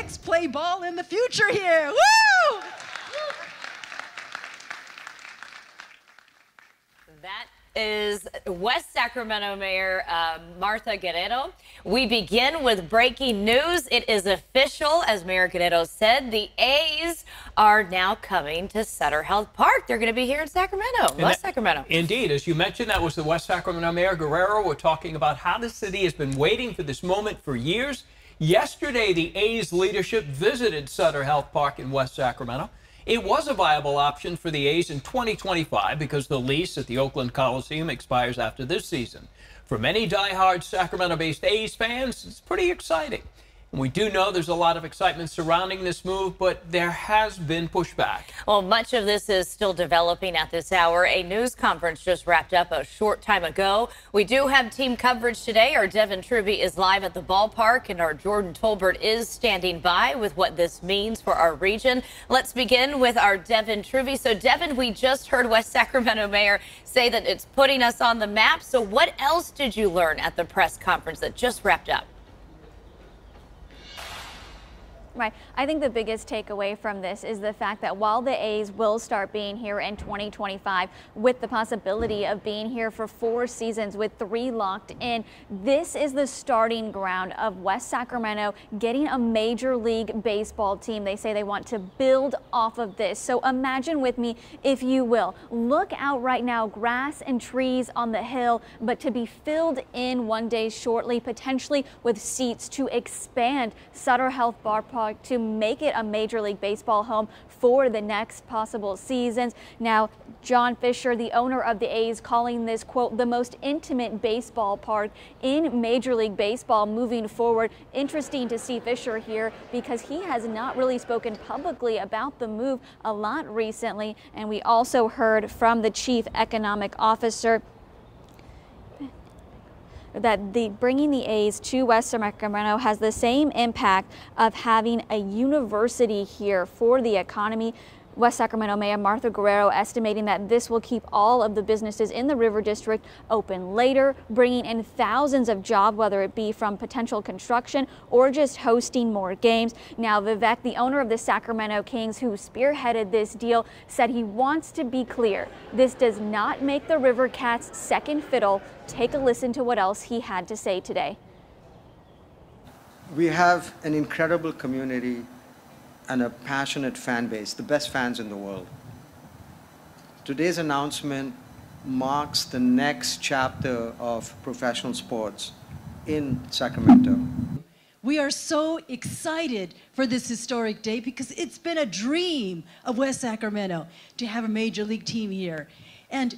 let's play ball in the future here. Woo! That is West Sacramento Mayor uh, Martha Guerrero. We begin with breaking news. It is official, as Mayor Guerrero said, the A's are now coming to Sutter Health Park. They're going to be here in Sacramento, and West that, Sacramento. Indeed, as you mentioned, that was the West Sacramento Mayor Guerrero. We're talking about how the city has been waiting for this moment for years. Yesterday, the A's leadership visited Sutter Health Park in West Sacramento. It was a viable option for the A's in 2025 because the lease at the Oakland Coliseum expires after this season. For many die-hard Sacramento-based A's fans, it's pretty exciting. We do know there's a lot of excitement surrounding this move, but there has been pushback. Well, much of this is still developing at this hour. A news conference just wrapped up a short time ago. We do have team coverage today. Our Devin Truby is live at the ballpark, and our Jordan Tolbert is standing by with what this means for our region. Let's begin with our Devin Truby. So, Devin, we just heard West Sacramento Mayor say that it's putting us on the map. So, what else did you learn at the press conference that just wrapped up? Right. I think the biggest takeaway from this is the fact that while the A's will start being here in 2025 with the possibility of being here for four seasons with three locked in, this is the starting ground of West Sacramento getting a major league baseball team. They say they want to build off of this. So imagine with me, if you will, look out right now, grass and trees on the hill, but to be filled in one day shortly, potentially with seats to expand Sutter Health Bar Park to make it a Major League Baseball home for the next possible seasons. Now, John Fisher, the owner of the A's, calling this, quote, the most intimate baseball park in Major League Baseball moving forward. Interesting to see Fisher here because he has not really spoken publicly about the move a lot recently. And we also heard from the chief economic officer that the bringing the A's to Western Sacramento has the same impact of having a university here for the economy. West Sacramento Mayor Martha Guerrero estimating that this will keep all of the businesses in the River District open later, bringing in thousands of jobs, whether it be from potential construction or just hosting more games. Now, Vivek, the owner of the Sacramento Kings, who spearheaded this deal, said he wants to be clear. This does not make the River Cats second fiddle. Take a listen to what else he had to say today. We have an incredible community and a passionate fan base, the best fans in the world. Today's announcement marks the next chapter of professional sports in Sacramento. We are so excited for this historic day because it's been a dream of West Sacramento to have a major league team here. And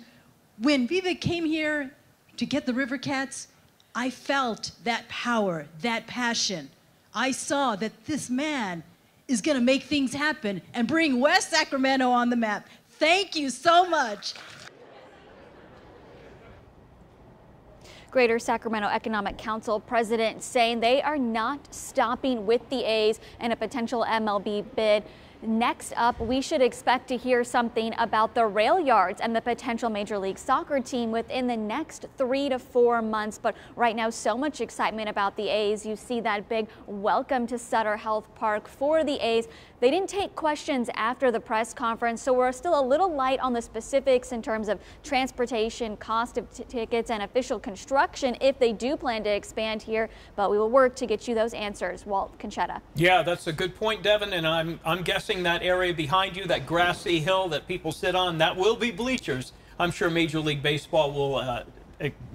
when Vivek came here to get the River Cats, I felt that power, that passion. I saw that this man is going to make things happen and bring West Sacramento on the map. Thank you so much. Greater Sacramento Economic Council president saying they are not stopping with the A's and a potential MLB bid. Next up, we should expect to hear something about the rail yards and the potential Major League Soccer team within the next three to four months. But right now, so much excitement about the A's. You see that big welcome to Sutter Health Park for the A's. They didn't take questions after the press conference, so we're still a little light on the specifics in terms of transportation, cost of tickets, and official construction if they do plan to expand here. But we will work to get you those answers. Walt Conchetta. Yeah, that's a good point, Devin. And I'm, I'm guessing that area behind you, that grassy hill that people sit on, that will be bleachers. I'm sure Major League Baseball will uh,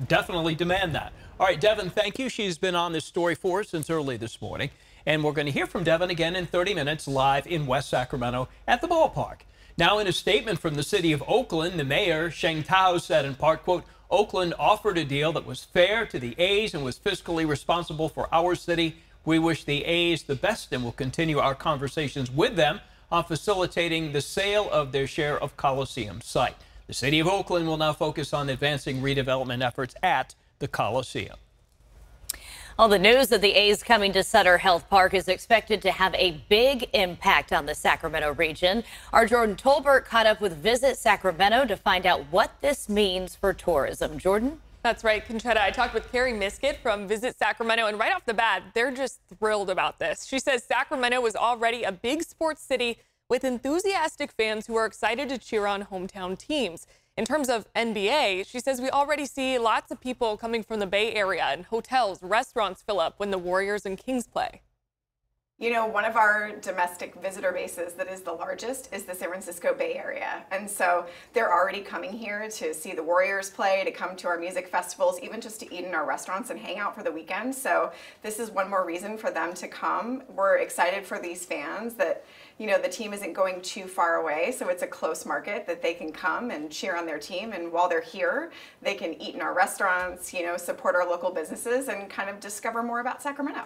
definitely demand that. All right, Devin, thank you. She's been on this story for us since early this morning. And we're going to hear from Devin again in 30 minutes live in West Sacramento at the ballpark. Now, in a statement from the city of Oakland, the mayor, Sheng Thao, said in part, quote, Oakland offered a deal that was fair to the A's and was fiscally responsible for our city. We wish the A's the best and will continue our conversations with them on facilitating the sale of their share of Coliseum site. The city of Oakland will now focus on advancing redevelopment efforts at the Coliseum. Well, the news of the A's coming to Sutter Health Park is expected to have a big impact on the Sacramento region. Our Jordan Tolbert caught up with Visit Sacramento to find out what this means for tourism. Jordan? That's right, Conchetta. I talked with Carrie Miskett from Visit Sacramento, and right off the bat, they're just thrilled about this. She says Sacramento is already a big sports city with enthusiastic fans who are excited to cheer on hometown teams. In terms of NBA, she says we already see lots of people coming from the Bay Area and hotels, restaurants fill up when the Warriors and Kings play. You know, one of our domestic visitor bases that is the largest is the San Francisco Bay Area. And so they're already coming here to see the Warriors play, to come to our music festivals, even just to eat in our restaurants and hang out for the weekend. So this is one more reason for them to come. We're excited for these fans that, you know, the team isn't going too far away. So it's a close market that they can come and cheer on their team. And while they're here, they can eat in our restaurants, you know, support our local businesses and kind of discover more about Sacramento.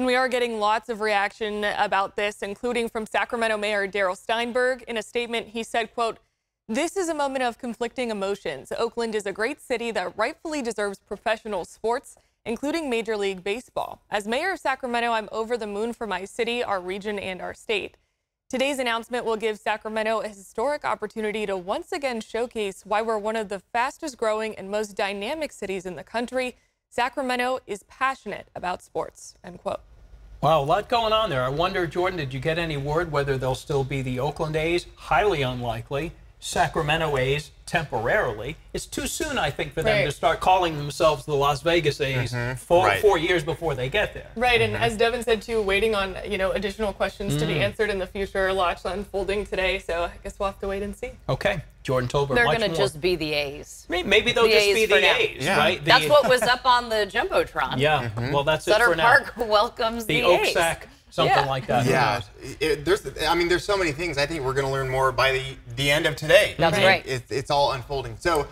And we are getting lots of reaction about this, including from Sacramento Mayor Darrell Steinberg. In a statement, he said, quote, this is a moment of conflicting emotions. Oakland is a great city that rightfully deserves professional sports, including Major League Baseball. As mayor of Sacramento, I'm over the moon for my city, our region, and our state. Today's announcement will give Sacramento a historic opportunity to once again showcase why we're one of the fastest growing and most dynamic cities in the country. Sacramento is passionate about sports, end quote. Wow, a lot going on there. I wonder, Jordan, did you get any word whether they'll still be the Oakland A's? Highly unlikely. Sacramento A's temporarily. It's too soon, I think, for them Right. to start calling themselves the Las Vegas A's mm-hmm. four, Right. four years before they get there. Right, and mm-hmm. as Devin said too, waiting on you know additional questions to be mm. answered in the future. Lots unfolding today, so I guess we'll have to wait and see. Okay, Jordan Tolbert. They're going to just be the A's. Maybe they'll the just A's be the now. A's, Yeah. right? The- That's what was up on the jumbotron. Yeah, mm-hmm. well, that's it Sutter for now. Park welcomes the the, Oak A's. Sack, something Yeah. like that. Yeah, it, there's. I mean, there's so many things. I think we're going to learn more by the the end of today. That's And right. It, it's all unfolding. So